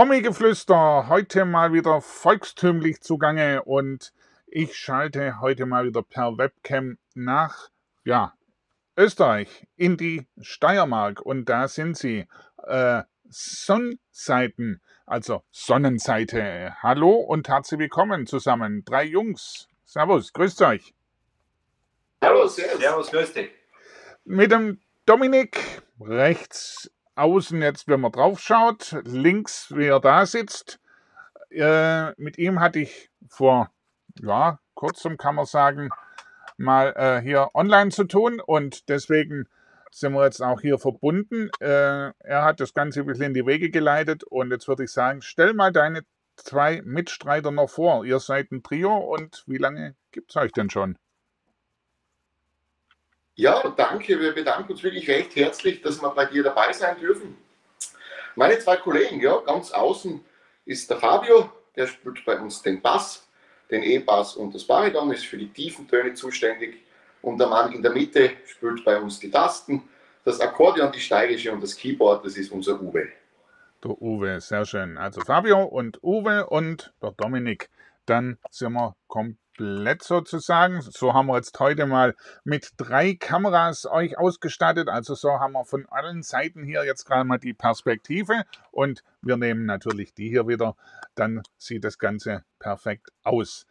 Promi-Geflüster, heute mal wieder volkstümlich zugange und ich schalte heute mal wieder per Webcam nach, ja, Österreich, in die Steiermark und da sind sie, äh, Sonnenseiten, also Sonnenseite. Hallo und herzlich willkommen zusammen, drei Jungs. Servus, grüßt euch. Hallo, servus. servus, grüß dich. Mit dem Dominik rechts außen jetzt, wenn man drauf schaut, links, wie er da sitzt. Äh, mit ihm hatte ich vor, ja, kurzem kann man sagen, mal äh, hier online zu tun und deswegen sind wir jetzt auch hier verbunden. Äh, er hat das Ganze ein bisschen in die Wege geleitet und jetzt würde ich sagen, stell mal deine zwei Mitstreiter noch vor. Ihr seid ein Trio und wie lange gibt es euch denn schon? Ja, danke. Wir bedanken uns wirklich recht herzlich, dass wir bei dir dabei sein dürfen. Meine zwei Kollegen, ja, ganz außen ist der Fabio, der spielt bei uns den Bass, den E-Bass und das Bariton, ist für die tiefen Töne zuständig. Und der Mann in der Mitte spielt bei uns die Tasten, das Akkordeon, die steirische und das Keyboard, das ist unser Uwe. Der Uwe, sehr schön. Also Fabio und Uwe und der Dominik. Dann sind wir komplett komplett sozusagen. So haben wir jetzt heute mal mit drei Kameras euch ausgestattet. Also so haben wir von allen Seiten hier jetzt gerade mal die Perspektive und wir nehmen natürlich die hier wieder. Dann sieht das Ganze perfekt aus.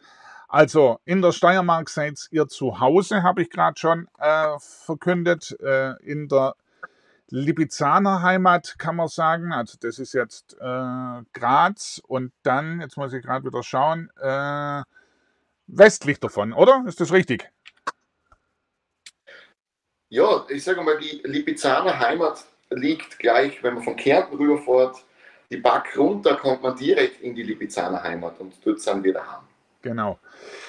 Also in der Steiermark seid ihr zu Hause, habe ich gerade schon äh, verkündet. Äh, in der Lipizzaner Heimat kann man sagen. Also das ist jetzt äh, Graz und dann, jetzt muss ich gerade wieder schauen, äh, westlich davon, oder? Ist das richtig? Ja, ich sage mal, die Lipizzaner Heimat liegt gleich, wenn man von Kärnten rüberfährt, die Back runter, kommt man direkt in die Lipizzaner Heimat und dort sind wir daheim. Genau.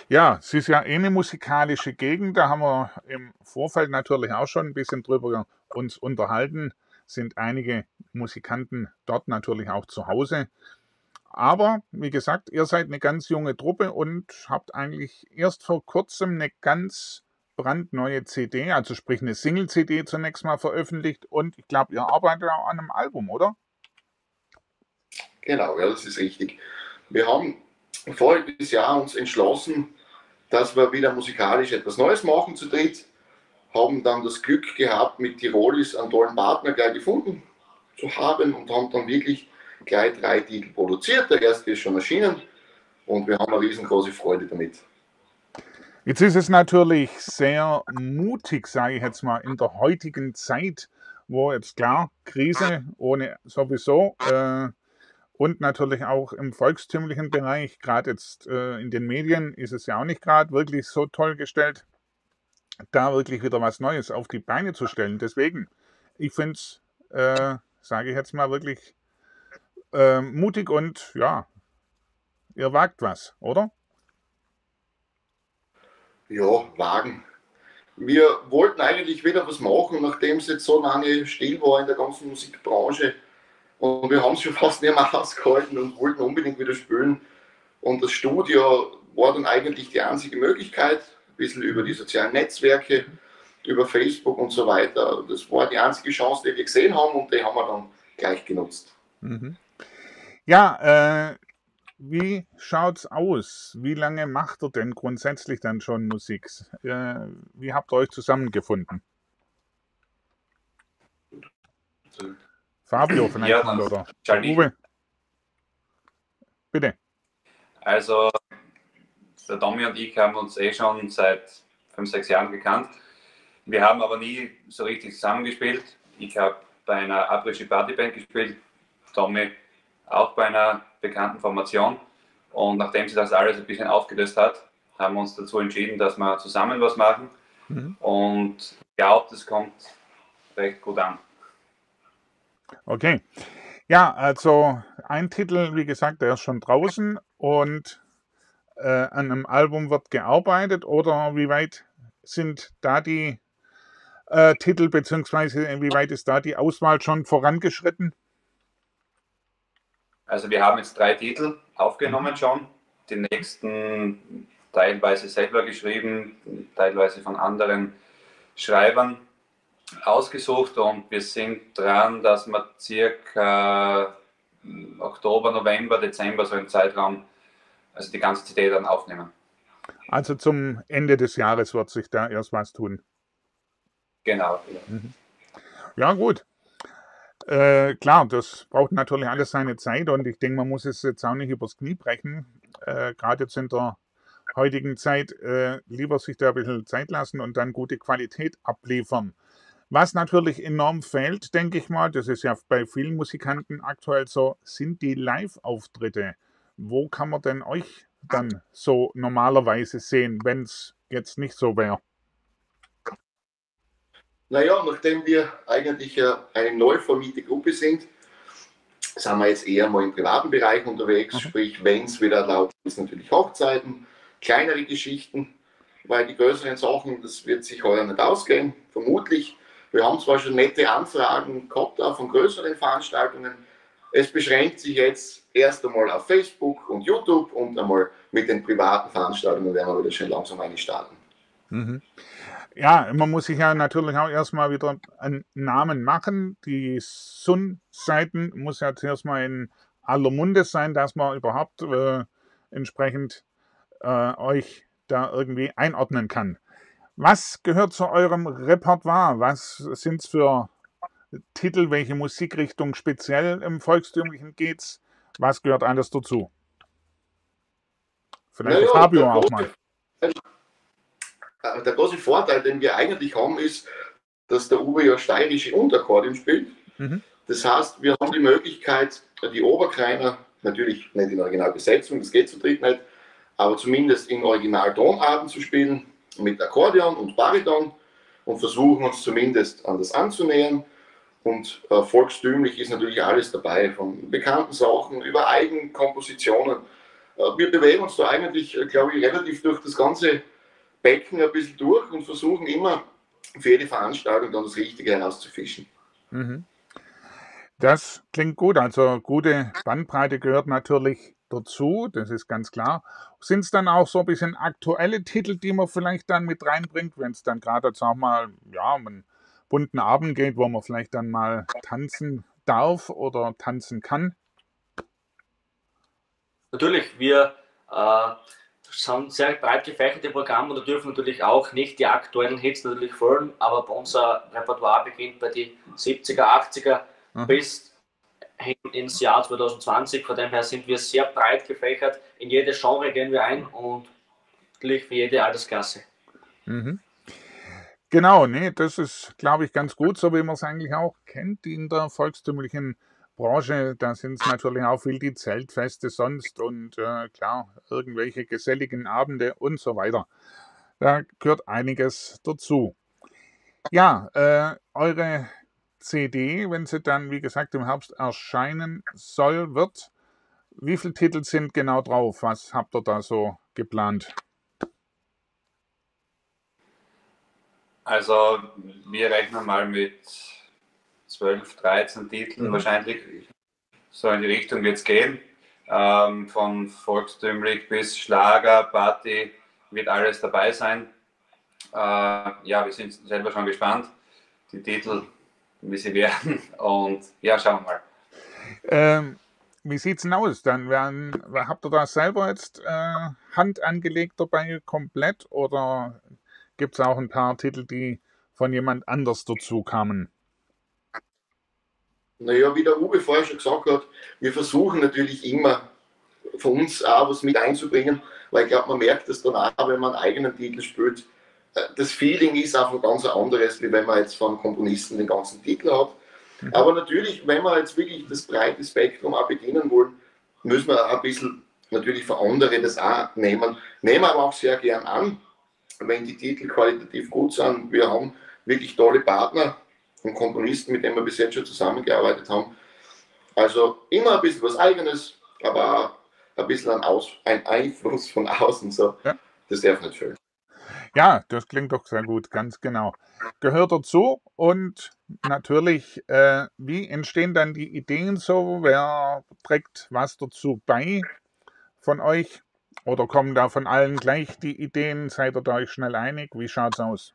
Ja, es ist ja eh eine musikalische Gegend, da haben wir im Vorfeld natürlich auch schon ein bisschen drüber uns unterhalten. Sind einige Musikanten dort natürlich auch zu Hause. Aber wie gesagt, ihr seid eine ganz junge Truppe und habt eigentlich erst vor kurzem eine ganz brandneue CD, also sprich eine Single-CD zunächst mal veröffentlicht und ich glaube, ihr arbeitet auch an einem Album, oder? Genau, ja, das ist richtig. Wir haben voriges Jahr uns entschlossen, dass wir wieder musikalisch etwas Neues machen zu dritt. Haben dann das Glück gehabt, mit Tirolis einen tollen Partner gleich gefunden zu haben und haben dann wirklich gleich drei Titel produziert. Der erste ist schon erschienen und wir haben eine riesengroße Freude damit. Jetzt ist es natürlich sehr mutig, sage ich jetzt mal, in der heutigen Zeit, wo jetzt klar Krise ohne sowieso äh, und natürlich auch im volkstümlichen Bereich, gerade jetzt äh, in den Medien ist es ja auch nicht gerade wirklich so toll gestellt, da wirklich wieder was Neues auf die Beine zu stellen. Deswegen, ich finde es, äh, sage ich jetzt mal wirklich äh, mutig und ja, ihr wagt was, oder? Ja, wagen. Wir wollten eigentlich wieder was machen, nachdem es jetzt so lange still war in der ganzen Musikbranche. Und wir haben es schon fast nicht mehr ausgehalten und wollten unbedingt wieder spielen. Und das Studio war dann eigentlich die einzige Möglichkeit, ein bisschen über die sozialen Netzwerke, über Facebook und so weiter. Das war die einzige Chance, die wir gesehen haben und die haben wir dann gleich genutzt. Mhm. Ja, äh, wie schaut's aus? Wie lange macht ihr denn grundsätzlich dann schon Musik? Äh, wie habt ihr euch zusammengefunden? Fabio vielleicht ja, oder Uwe? Bitte. Also, der Domi und ich haben uns eh schon seit fünf, sechs Jahren gekannt. Wir haben aber nie so richtig zusammengespielt. Ich habe bei einer Abrische Partyband gespielt, Tommy auch bei einer bekannten Formation. Und nachdem sich das alles ein bisschen aufgelöst hat, haben wir uns dazu entschieden, dass wir zusammen was machen. Mhm. Und ich glaube, das kommt recht gut an. Okay. Ja, also ein Titel, wie gesagt, der ist schon draußen und äh, an einem Album wird gearbeitet oder wie weit sind da die äh, Titel, beziehungsweise wie weit ist da die Auswahl schon vorangeschritten? Also wir haben jetzt drei Titel aufgenommen schon, die nächsten teilweise selber geschrieben, teilweise von anderen Schreibern ausgesucht und wir sind dran, dass wir circa Oktober, November, Dezember, so im Zeitraum, also die ganze CD dann aufnehmen. Also zum Ende des Jahres wird sich da erst was tun. Genau. Mhm. Ja, gut. Äh, klar, das braucht natürlich alles seine Zeit und ich denke, man muss es jetzt auch nicht übers Knie brechen. Äh, Gerade jetzt in der heutigen Zeit äh, lieber sich da ein bisschen Zeit lassen und dann gute Qualität abliefern. Was natürlich enorm fehlt, denke ich mal, das ist ja bei vielen Musikanten aktuell so, sind die Live-Auftritte. Wo kann man denn euch dann so normalerweise sehen, wenn es jetzt nicht so wäre? Naja, nachdem wir eigentlich eine neu vermietete Gruppe sind, sind wir jetzt eher mal im privaten Bereich unterwegs, mhm. sprich, wenn es wieder erlaubt ist, natürlich Hochzeiten, kleinere Geschichten, weil die größeren Sachen, das wird sich heuer nicht ausgehen, vermutlich. Wir haben zwar schon nette Anfragen gehabt, auch von größeren Veranstaltungen. Es beschränkt sich jetzt erst einmal auf Facebook und YouTube und einmal mit den privaten Veranstaltungen werden wir wieder schön langsam eine starten. Mhm. Ja, man muss sich ja natürlich auch erstmal wieder einen Namen machen. Die Sun-Seiten muss ja zuerst mal in aller Munde sein, dass man überhaupt äh, entsprechend äh, euch da irgendwie einordnen kann. Was gehört zu eurem Repertoire? Was sind es für Titel? Welche Musikrichtung speziell im Volkstümlichen geht's? Was gehört alles dazu? Vielleicht naja, Fabio auch mal. Der große Vorteil, den wir eigentlich haben, ist, dass der Uwe ja steirische Unterakkordeon spielt. Mhm. Das heißt, wir haben die Möglichkeit, die Oberkreiner, natürlich nicht in Originalbesetzung, das geht zu dritt nicht, aber zumindest in Originaltonarten zu spielen, mit Akkordeon und Bariton und versuchen uns zumindest an das anzunähern. Und äh, volkstümlich ist natürlich alles dabei, von bekannten Sachen über Eigenkompositionen. Äh, wir bewegen uns da eigentlich, äh, glaube ich, relativ durch das ganze Becken ein bisschen durch und versuchen immer für jede Veranstaltung dann das Richtige herauszufischen. Mhm. Das klingt gut. Also gute Bandbreite gehört natürlich dazu, das ist ganz klar. Sind es dann auch so ein bisschen aktuelle Titel, die man vielleicht dann mit reinbringt, wenn es dann gerade jetzt auch mal ja, um einen bunten Abend geht, wo man vielleicht dann mal tanzen darf oder tanzen kann? Natürlich, wir äh, sind sehr breit gefächerte Programme und dürfen natürlich auch nicht die aktuellen Hits natürlich folgen, aber unser Repertoire beginnt bei den 70er, 80er mhm. bis ins Jahr 2020. Von dem her sind wir sehr breit gefächert. In jede Genre gehen wir ein und natürlich für jede Altersklasse. Mhm. Genau, nee, das ist, glaube ich, ganz gut, so wie man es eigentlich auch kennt in der volkstümlichen Branche. Da sind es natürlich auch viel die Zeltfeste sonst und äh, klar, irgendwelche geselligen Abende und so weiter. Da gehört einiges dazu. Ja, äh, eure CD, wenn sie dann, wie gesagt, im Herbst erscheinen soll, wird. Wie viele Titel sind genau drauf? Was habt ihr da so geplant? Also wir rechnen mal mit 12, 13 Titeln mhm. wahrscheinlich. So in die Richtung wird es gehen. Ähm, von volkstümlich bis Schlager, Party wird alles dabei sein. Äh, ja, wir sind selber schon gespannt. Die Titel wie sie werden. Und ja, schauen wir mal. Ähm, wie sieht es denn aus? Dann werden, habt ihr da selber jetzt äh, Hand angelegt dabei komplett oder gibt es auch ein paar Titel, die von jemand anders dazu kamen? Naja, wie der Uwe vorher schon gesagt hat, wir versuchen natürlich immer von uns auch was mit einzubringen, weil ich glaube, man merkt es dann auch, wenn man einen eigenen Titel spielt, das Feeling ist einfach ein ganz anderes, wie wenn man jetzt vom Komponisten den ganzen Titel hat. Mhm. Aber natürlich, wenn wir jetzt wirklich das breite Spektrum auch bedienen wollen, müssen wir auch ein bisschen natürlich für andere das auch nehmen. Nehmen wir aber auch sehr gern an, wenn die Titel qualitativ gut sind. Wir haben wirklich tolle Partner und Komponisten, mit denen wir bis jetzt schon zusammengearbeitet haben. Also immer ein bisschen was Eigenes, aber auch ein bisschen ein, Aus, ein Einfluss von außen. So. Ja. Das darf nicht fehlen. Ja, das klingt doch sehr gut, ganz genau. Gehört dazu und natürlich, äh, wie entstehen dann die Ideen so? Wer trägt was dazu bei von euch? Oder kommen da von allen gleich die Ideen? Seid ihr da euch schnell einig? Wie schaut es aus?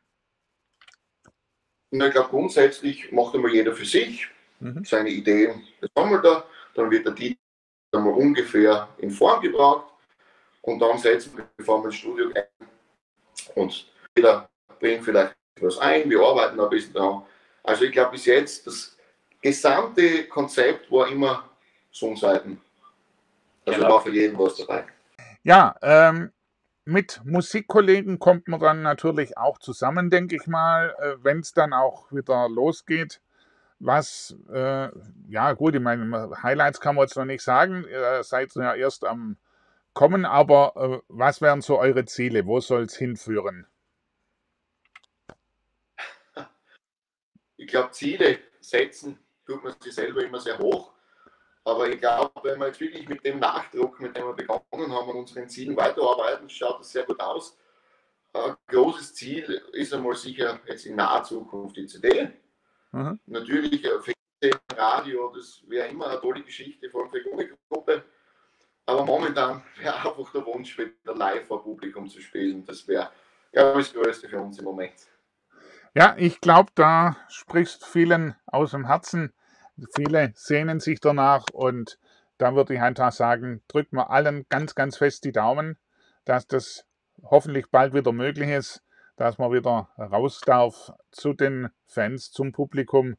Na, ich glaube, grundsätzlich macht immer jeder für sich mhm. seine Ideen. Wir da. dann wird der Titel mal ungefähr in Form gebracht und dann setzen wir, bevor wir ins Studio gehen und jeder bringt vielleicht etwas ein, wir arbeiten ein bisschen dran. Also ich glaube bis jetzt, das gesamte Konzept war immer Songseiten. Also Genau. war für jeden was dabei. Ja, ähm, mit Musikkollegen kommt man dann natürlich auch zusammen, denke ich mal, äh, wenn es dann auch wieder losgeht. Was, äh, ja gut, ich meine, Highlights kann man jetzt noch nicht sagen, ihr seid ja erst am Kommen, aber äh, was wären so eure Ziele? Wo soll es hinführen? Ich glaube, Ziele setzen tut man sich selber immer sehr hoch. Aber ich glaube, wenn wir jetzt wirklich mit dem Nachdruck, mit dem wir begonnen haben, an unseren Zielen weiterarbeiten, schaut das sehr gut aus. Ein großes Ziel ist einmal sicher jetzt in naher Zukunft die CD. Mhm. Natürlich äh, Fernsehen, Radio, das wäre immer eine tolle Geschichte, vor allem für junge Gruppe. Aber momentan wäre einfach der Wunsch, wieder live vor Publikum zu spielen. Das wäre, glaube ich, das Größte für uns im Moment. Ja, ich glaube, da sprichst vielen aus dem Herzen. Viele sehnen sich danach und da würde ich einfach sagen, drückt mal allen ganz, ganz fest die Daumen, dass das hoffentlich bald wieder möglich ist, dass man wieder raus darf zu den Fans, zum Publikum.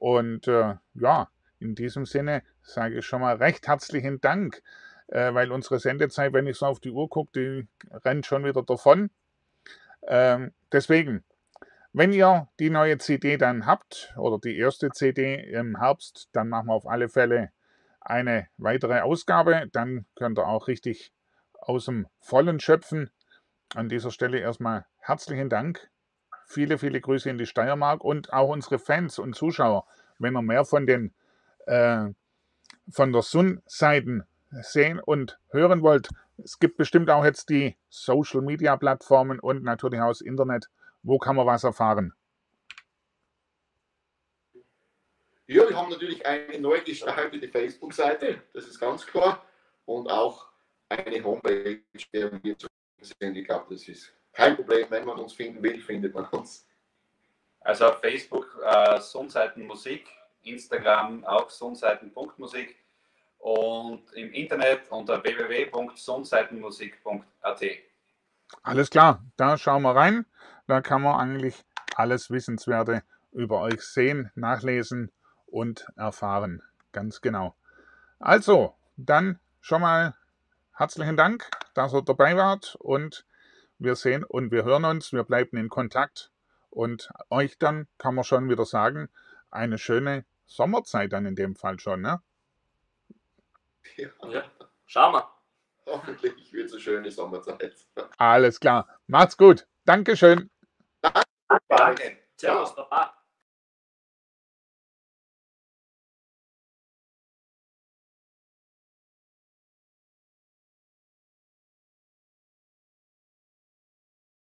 Und äh, ja, in diesem Sinne sage ich schon mal recht herzlichen Dank, äh, weil unsere Sendezeit, wenn ich so auf die Uhr gucke, die rennt schon wieder davon. Ähm, deswegen, wenn ihr die neue CD dann habt oder die erste CD im Herbst, dann machen wir auf alle Fälle eine weitere Ausgabe. Dann könnt ihr auch richtig aus dem Vollen schöpfen. An dieser Stelle erstmal herzlichen Dank. Viele, viele Grüße in die Steiermark und auch unsere Fans und Zuschauer. Wenn ihr mehr von den äh, von der Sun-Seiten sehen und hören wollt, es gibt bestimmt auch jetzt die Social Media Plattformen und natürlich auch das Internet. Wo kann man was erfahren? Ja, wir haben natürlich eine neu gestaltete Facebook-Seite, das ist ganz klar. Und auch eine Homepage, der wir zu sind. Ich glaube, das ist kein Problem. Wenn man uns finden will, findet man uns. Also auf Facebook äh, Sonnseiten Musik, Instagram auch sonnseiten.musik und im Internet unter www.sonnseitenmusik.at. Alles klar, da schauen wir rein. Da kann man eigentlich alles Wissenswerte über euch sehen, nachlesen und erfahren. Ganz genau. Also, dann schon mal herzlichen Dank, dass ihr dabei wart und wir sehen und wir hören uns, wir bleiben in Kontakt und euch dann kann man schon wieder sagen, eine schöne Sommerzeit dann in dem Fall schon, ne? Ja, Ja, schauen wir. Hoffentlich wird es eine schöne Sommerzeit. Alles klar. Macht's gut. Dankeschön. Danke. Servus, Papa.